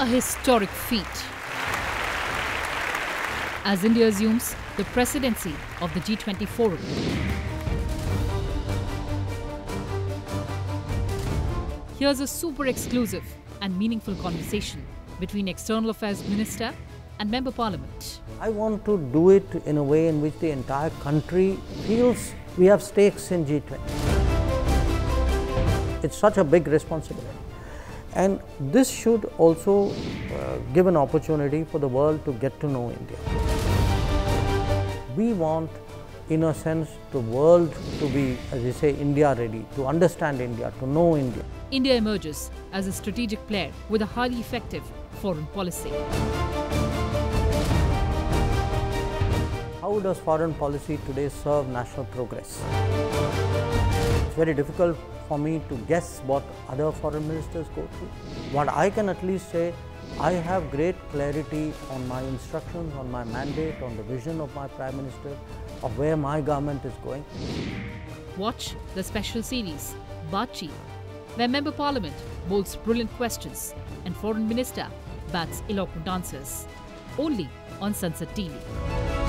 a historic feat. As India assumes the presidency of the G20 Forum. Here's a super exclusive and meaningful conversation between External Affairs Minister and Member Parliament. I want to do it in a way in which the entire country feels we have stakes in G20. It's such a big responsibility. And this should also uh, give an opportunity for the world to get to know India. We want, in a sense, the world to be, as you say, India ready, to understand India, to know India. India emerges as a strategic player with a highly effective foreign policy. How does foreign policy today serve national progress? It's very difficult for me to guess what other foreign ministers go through. What I can at least say, I have great clarity on my instructions, on my mandate, on the vision of my Prime Minister, of where my government is going. Watch the special series, Baatcheet, where Member Parliament bolts brilliant questions and Foreign Minister bats eloquent answers. Only on Sansad TV.